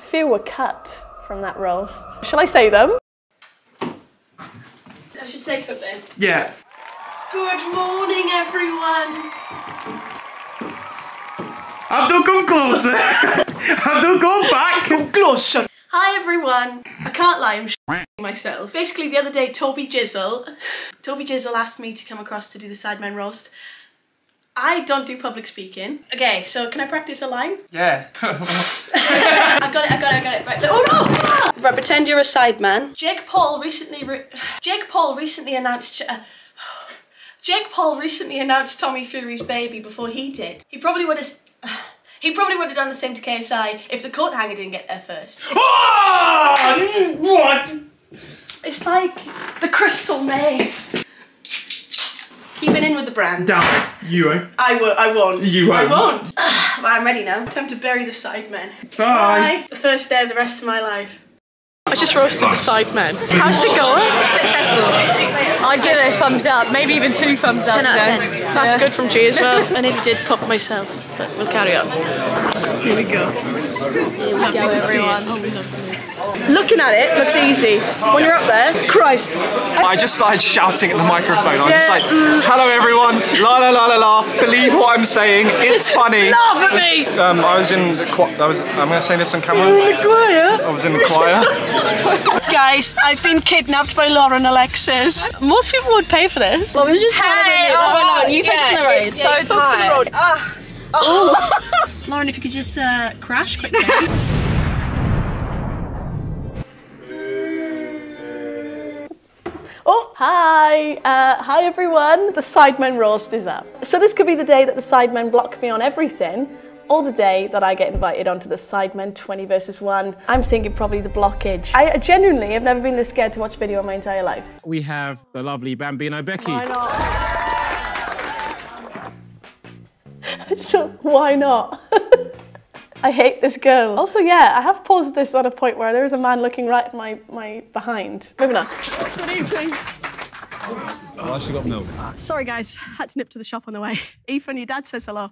A few were cut from that roast. Shall I say them? I should say something. Yeah. Good morning, everyone. Abdul, come closer. Abdul, go back. Come closer. Hi, everyone. I can't lie, I'm sh- myself. Basically, the other day, Toby Jizzle, Toby Jizzle asked me to come across to do the Sidemen roast. I don't do public speaking. Okay, so can I practice a line? Yeah. I got it, I got it, I got it. Right. Oh no! Ah! Right, pretend you're a sideman. Jake Paul recently re- Jake Paul recently announced uh, Jake Paul recently announced Tommy Fury's baby before he did. He probably would have he probably would have done the same to KSI if the coat hanger didn't get there first. oh, what? It's like the crystal maze. Keeping in with the brand. Damn it. You eh? I will. I won't. You I won't. I won't. Right, I'm ready now. Time to bury the sidemen. Bye. The first day of the rest of my life. I just roasted the sidemen. How's it going? Successful. I'd give it a thumbs up, maybe even two thumbs up. 10 out of there. 10. That's good from G as well. I nearly did pop myself, but we'll carry on. Here we go. Here we go, everyone. Looking at it looks easy. When you're up there, Christ. I just started shouting at the microphone. I was just like, hello everyone, la la la la la, believe what I'm saying, it's funny. Laugh at me! Um, I was in the choir, I was, I'm going to say this on camera. I was in the choir. Guys, I've been kidnapped by Lauren Alexis. Most people would pay for this. Well, we just Hey, oh, oh, no, you yeah, fix the road. it's so tight. Ah. Lauren, if you could just uh, crash quickly. Oh, hi. Uh, hi, everyone. The Sidemen roast is up. So this could be the day that the Sidemen block me on everything, or the day that I get invited onto the Sidemen 20 versus 1. I'm thinking probably the blockage. I genuinely have never been this scared to watch video in my entire life. we have the lovely Bambino Becky. Why not? so, why not? I hate this girl. Also, yeah, I have paused this at a point where there is a man looking right at my, my behind. Moving on. Good evening. Oh, she got milk. Sorry, guys. Had to nip to the shop on the way. Ethan, your dad says hello.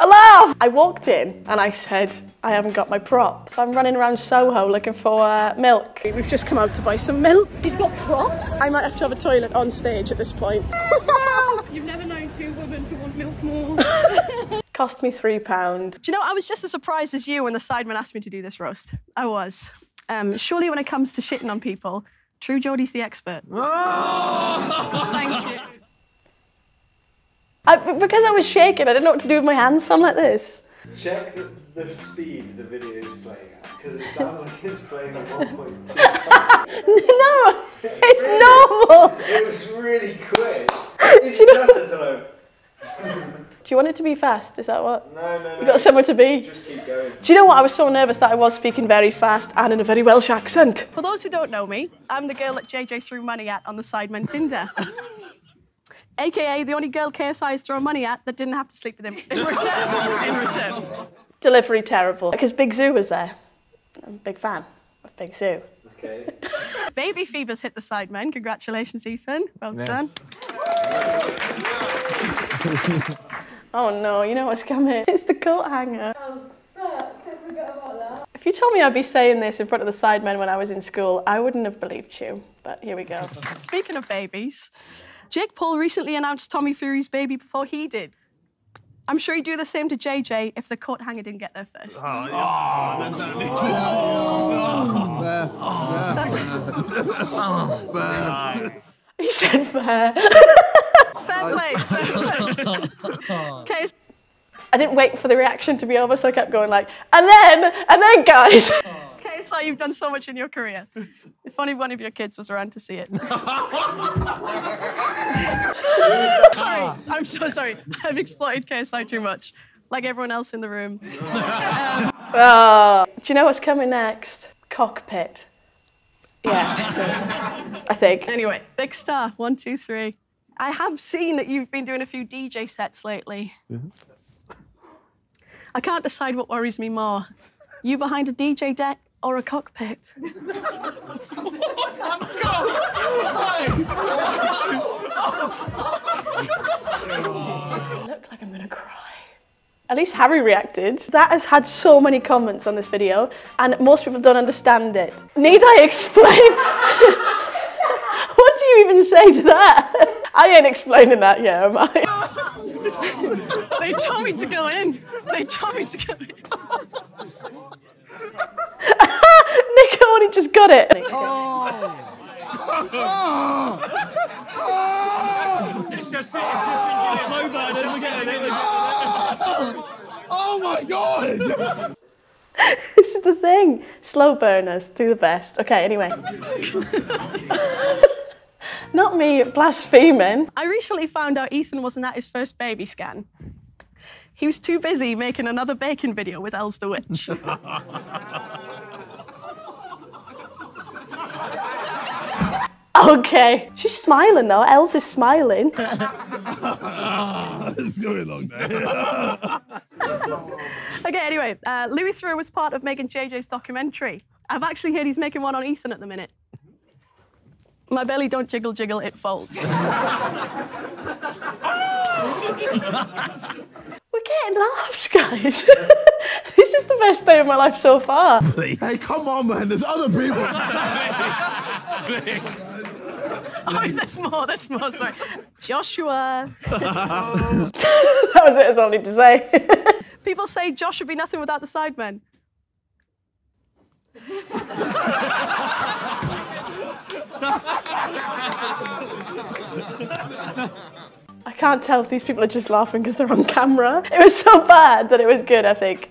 Hello! I walked in and I said, I haven't got my prop. So I'm running around Soho looking for uh, milk. We've just come out to buy some milk. He's got props? I might have to have a toilet on stage at this point. You've never known two women to want milk more. Cost me three pounds. Do you know, I was just as surprised as you when the sideman asked me to do this roast. I was. Um, surely when it comes to shitting on people, True Geordie's the expert. Thank you. I, because I was shaking, I didn't know what to do with my hands, so I'm like this. Check the, the speed the video is playing at, because it sounds like it's playing at 1.2. no, it's normal. it was really quick. It you know- just says hello. Do you want it to be fast? Is that what? No, no, no. You got somewhere to be? Just keep going. Do you know what? I was so nervous that I was speaking very fast and in a very Welsh accent. For those who don't know me, I'm the girl that JJ threw money at on the Sidemen Tinder. AKA the only girl KSI has thrown money at that didn't have to sleep with him in return. in return. Delivery terrible. Because Big Zuu was there. I'm a big fan of Big Zuu. Okay. Baby fever's hit the Sidemen. Congratulations, Ethan. Well done. oh no, you know what's coming? It's the coat hanger. If you told me I'd be saying this in front of the Sidemen when I was in school, I wouldn't have believed you. But here we go. Speaking of babies, Jake Paul recently announced Tommy Fury's baby before he did. I'm sure he'd do the same to JJ if the coat hanger didn't get there first. Oh, he said fair. fair play. Fair play. Okay. so- I didn't wait for the reaction to be over, so I kept going like, and then, and then, guys. Okay, so you've done so much in your career. If only one of your kids was around to see it. sorry, I'm so sorry. I've exploited KSI too much, like everyone else in the room. Um, oh, do you know what's coming next? Cockpit. Yeah, so, I think. Anyway, big star, one, two, three. I have seen that you've been doing a few DJ sets lately. Mm-hmm. I can't decide what worries me more. You behind a DJ deck or a cockpit? I look like I'm gonna cry. At least Harry reacted. That has had so many comments on this video, and most people don't understand it. Need I explain? what do you even say to that? I ain't explaining that yet, am I? They told me to go in. They told me to go in. Nick only just got it. It's just, it's just slow burn. Don't forget it. Oh my god! This is the thing. Slow burners do the best. Okay, anyway. Not me blaspheming. I recently found out Ethan wasn't at his first baby scan. He was too busy making another bacon video with Elz the Witch. okay. She's smiling though. Elz is smiling. it's gonna be a long day. Okay, anyway, uh, Louis Theroux was part of making JJ's documentary. I've actually heard he's making one on Ethan at the minute. My belly don't jiggle jiggle, it folds. We're getting laughs, guys. this is the best day of my life so far. hey, come on, man. There's other people. Oh, there's more, there's more, sorry. Joshua. that was it, that's all I need to say. People say Josh would be nothing without the Sidemen. I can't tell if these people are just laughing because they're on camera. It was so bad that it was good, I think.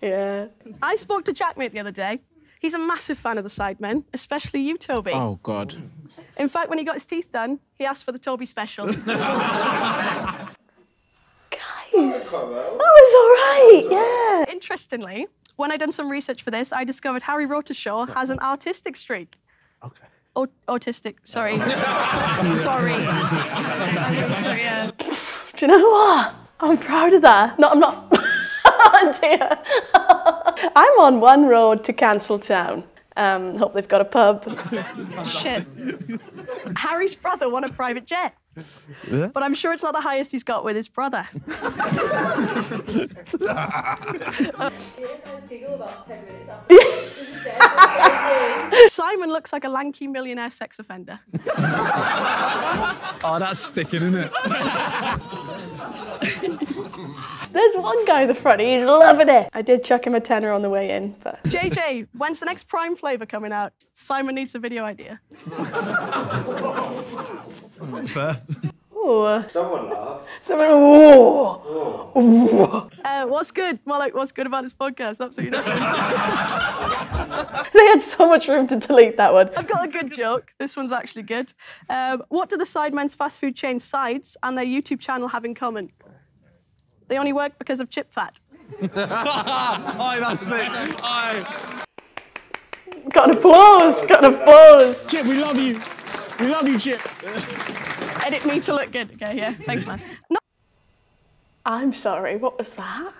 Yeah. I spoke to Jackmate the other day. He's a massive fan of the Sidemen, especially you, Tobi. Oh, God. In fact, when he got his teeth done, he asked for the Tobi special. Guys, that was all right, yeah. Interestingly, when I done some research for this, I discovered Harry Rotershaw has an artistic streak. Okay. O- autistic, sorry. sorry. sorry, yeah. Do you know what? I'm proud of that. No, I'm not. oh dear. I'm on one road to Cancelltown. Um, hope they've got a pub. Shit. Harry's brother won a private jet. But I'm sure it's not the highest he's got with his brother. Simon looks like a lanky millionaire sex offender. Oh, that's sticking, isn't it? There's one guy in the front, he's loving it. I did chuck him a tenner on the way in, but. JJ, when's the next Prime flavour coming out? Simon needs a video idea. Fair. Ooh. Someone laughed. Someone, ooh. Ooh. Uh, what's good? More like, what's good about this podcast? Absolutely nothing. they had so much room to delete that one. I've got a good joke. This one's actually good. Um, what do the Sidemen's fast food chain sides and their YouTube channel have in common? They only work because of chip fat. Aye, that's it. Aye. Got an applause. Got an applause. Chip, we love you. We love you, Chip. Edit me to look good. Okay, yeah. Thanks, man. No. I'm sorry. What was that?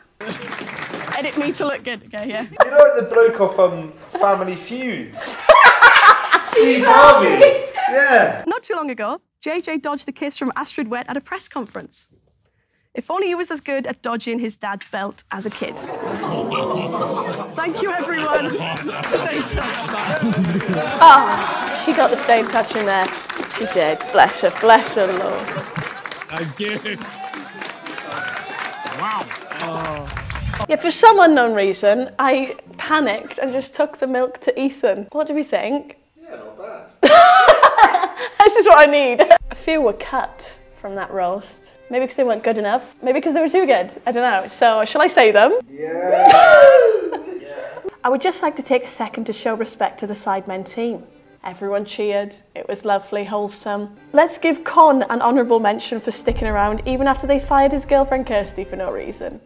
Edit me to look good. Okay, yeah. You know like the bloke off um, Family Feuds? Steve Harvey. Yeah. Not too long ago, JJ dodged a kiss from Astrid Wett at a press conference. If only he was as good at dodging his dad's belt as a kid. Thank you, everyone. Stay tuned. Ah, she got the stay touch in there. She did. Bless her. Bless her, Lord. Thank you. Wow. Yeah, for some unknown reason, I panicked and just took the milk to Ethan. What do we think? Yeah, not bad. This is what I need. A few were cut from that roast. Maybe because they weren't good enough. Maybe because they were too good. I don't know. So, shall I say them? Yeah. I would just like to take a second to show respect to the Sidemen team. Everyone cheered. It was lovely, wholesome. Let's give Con an honourable mention for sticking around even after they fired his girlfriend Kirsty for no reason.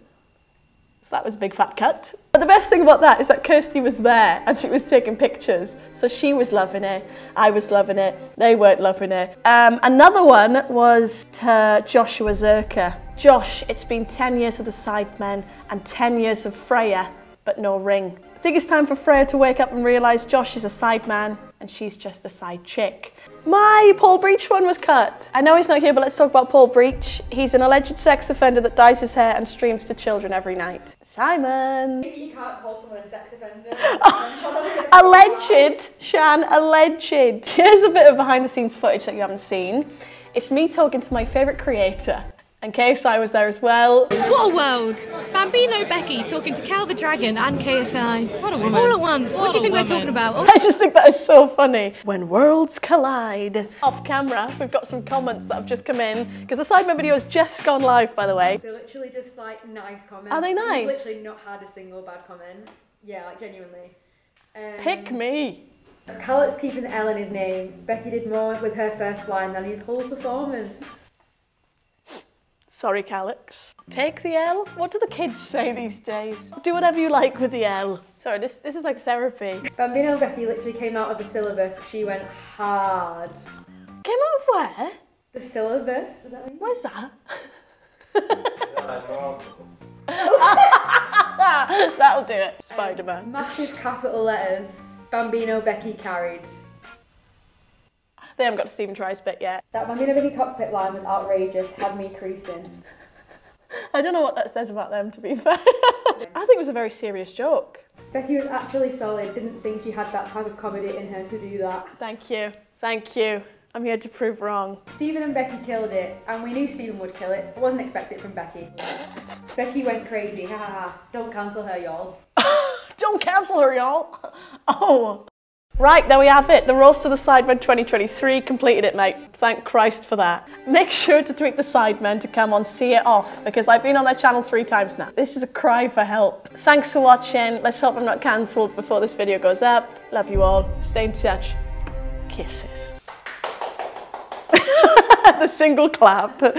So that was a big fat cut. But the best thing about that is that Kirsty was there and she was taking pictures. So she was loving it. I was loving it. They weren't loving it. Um, another one was to Joshua Zerkaa. Josh, it's been 10 years of the Sidemen and 10 years of Freya, but no ring. I think it's time for Freya to wake up and realise Josh is a side man and she's just a side chick. My Paul Breach one was cut. I know he's not here, but let's talk about Paul Breach. He's an alleged sex offender that dyes his hair and streams to children every night. Simon. Maybe you can't call someone a sex offender. Alleged, Shan, alleged. Here's a bit of behind the scenes footage that you haven't seen. It's me talking to my favourite creator. And KSI was there as well. What a world! Bambino Becky talking to Cal the Dragon and KSI. What a woman. All at once. What, do you think they're talking about? Oh, I just think that is so funny. When worlds collide. Off camera, we've got some comments that have just come in because the Sidemen video has just gone live, by the way. They're literally just like nice comments. Are they We've nice? literally not had a single bad comment. Yeah, like genuinely. Um, Pick me. Callett's keeping the L in his name. Becky did more with her first line than his whole performance. Sorry, Callux. Take the L. What do the kids say these days? Do whatever you like with the L. Sorry, this this is like therapy. Bambino Becky literally came out of the syllabus. She went hard. Came out of where? The syllabus? Does that mean? Where's that? That'll do it. Spider-Man. Massive capital letters. Bambino Becky carried. They haven't got to Stephen Tries' bit yet. That Becky cockpit line was outrageous. Had me creasing. I don't know what that says about them, to be fair. I think it was a very serious joke. Becky was actually solid. Didn't think she had that type of comedy in her to do that. Thank you. Thank you. I'm here to prove wrong. Stephen and Becky killed it, and we knew Stephen would kill it. I wasn't expecting it from Becky. Becky went crazy. Ha ha ha. Don't cancel her, y'all. Don't cancel her, y'all. Oh. Right, there we have it. The Roast of the Sidemen 2023 completed it, mate. Thank Christ for that. Make sure to tweet the Sidemen to come on See It Off because I've been on their channel three times now. This is a cry for help. Thanks for watching. Let's hope I'm not cancelled before this video goes up. Love you all. Stay in touch. Kisses. the single clap.